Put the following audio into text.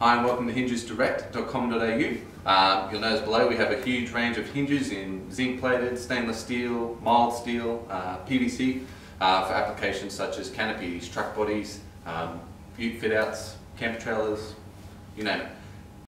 Hi and welcome to hingesdirect.com.au. Um, you'll notice below we have a huge range of hinges in zinc plated, stainless steel, mild steel, uh, PVC uh, for applications such as canopies, truck bodies, um, butte fit outs, camper trailers, you name it.